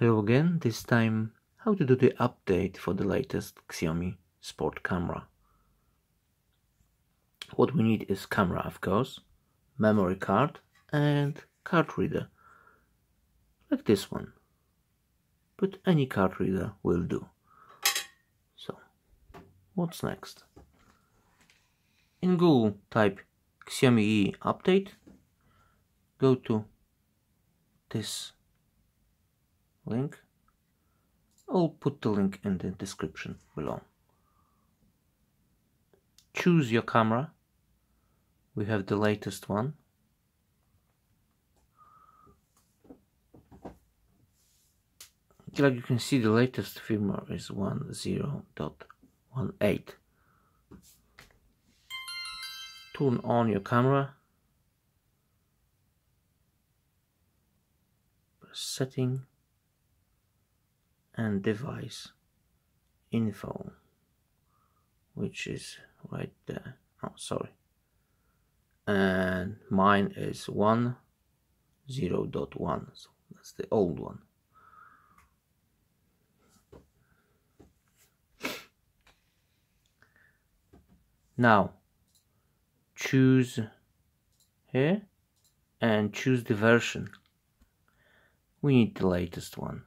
Hello again, this time how to do the update for the latest Xiaomi Sport camera. What we need is camera of course, memory card and card reader, like this one, but any card reader will do. So, what's next? In Google type Xiaomi E update, go to this link. I'll put the link in the description below. Choose your camera. We have the latest one. Like you can see the latest firmware is 10.18. Turn on your camera. Setting and device info which is right there. Oh sorry. And mine is 1 0 0.1 so that's the old one. Now choose here and choose the version. We need the latest one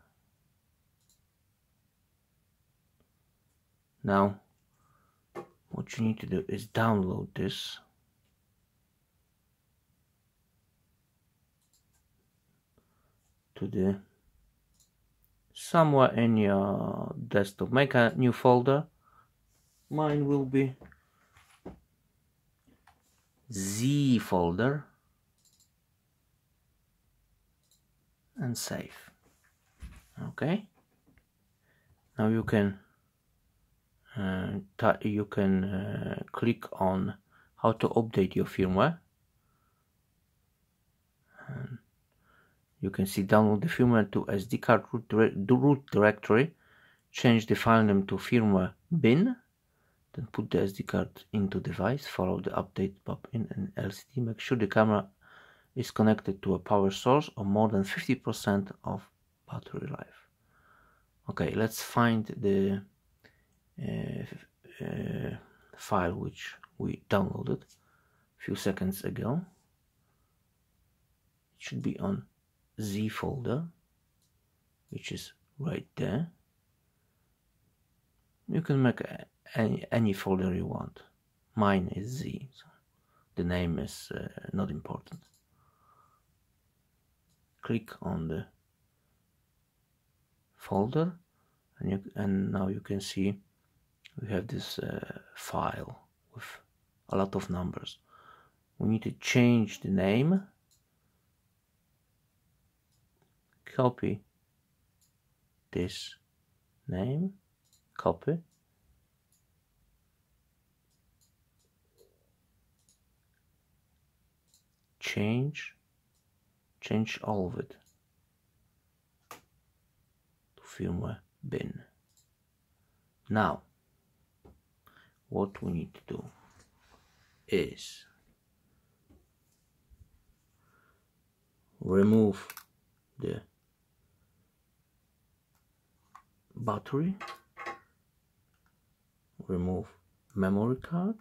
Now, what you need to do is download this. to the somewhere in your desktop. Make a new folder. Mine will be Z folder. And save. Okay. Now you can you can uh, click on how to update your firmware. And you can see download the firmware to SD card root, root directory change the file name to firmware bin then put the SD card into device follow the update pop in and LCD make sure the camera is connected to a power source or more than 50% of battery life. Okay let's find the uh, uh, file which we downloaded a few seconds ago. It should be on Z folder, which is right there. You can make any, any folder you want. Mine is Z, so the name is uh, not important. Click on the folder and, you, and now you can see we have this uh, file with a lot of numbers. We need to change the name. Copy this name. Copy. Change change all of it to firmware bin. Now what we need to do is remove the battery remove memory card.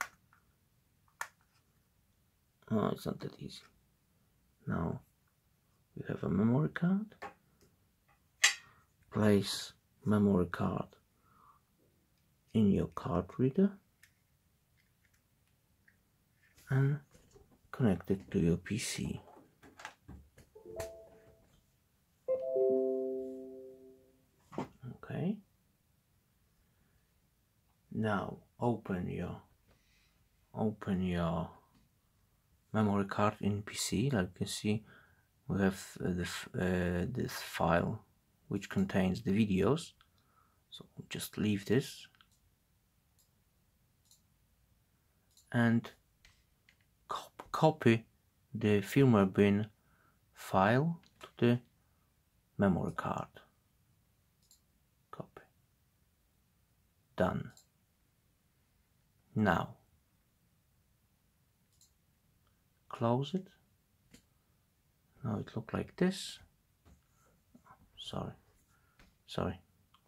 Oh it's not that easy. Now we have a memory card. Place memory card in your card reader and connect it to your PC. Okay. Now open your open your memory card in PC. Like you can see, we have uh, the, uh, this file which contains the videos. So just leave this and copy the firmware bin file to the memory card. Copy. Done. Now, close it. Now it look like this. Sorry. sorry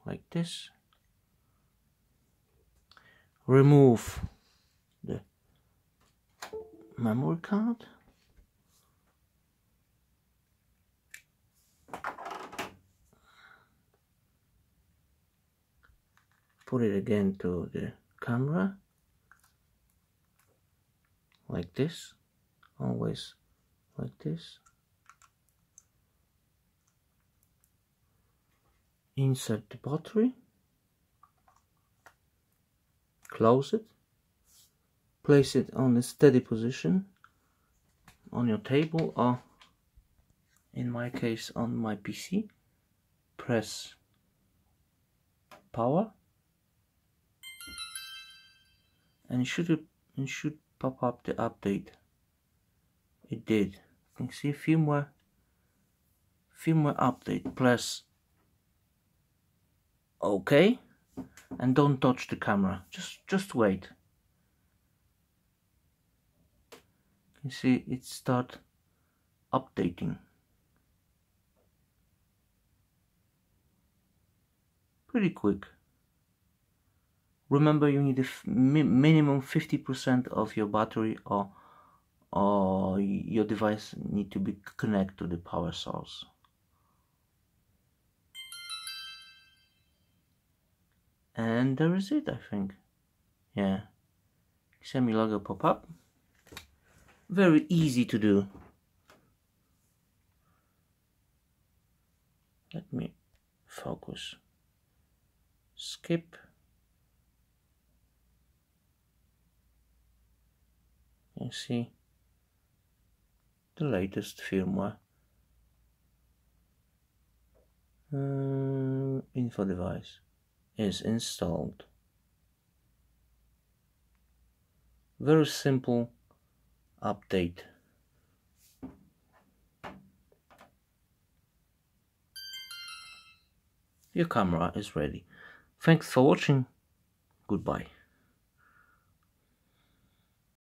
like this remove memory card? Put it again to the camera. Like this. Always like this. Insert the battery. Close it place it on a steady position on your table or in my case on my PC press power. And it should it should pop up the update. It did. You can see firmware firmware update. Press OK. And don't touch the camera. Just just wait you see it start updating. Pretty quick. Remember you need a mi minimum 50% of your battery or or your device need to be connected to the power source. And there is it I think. Yeah. Xiaomi logo pop up very easy to do. Let me focus. Skip. You see the latest firmware uh, info device is installed. Very simple update. Your camera is ready. Thanks for watching. Goodbye.